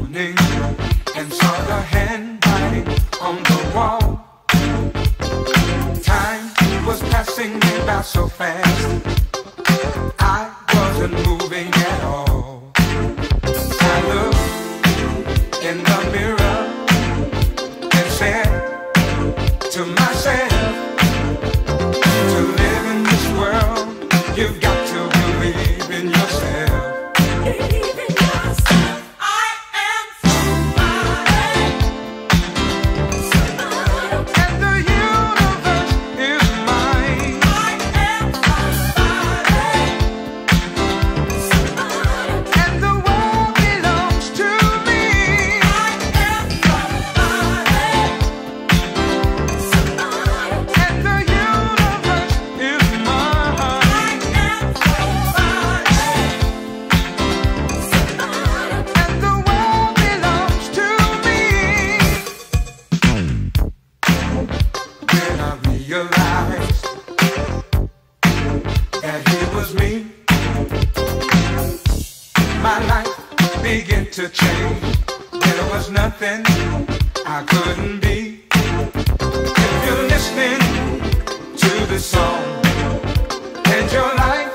morning and saw the handwriting on the wall. Time was passing me by so fast. I wasn't moving at all. I looked in the mirror and said to myself, to live in this world, you've got. my life began to change. There was nothing I couldn't be. If you're listening to the song, and your life.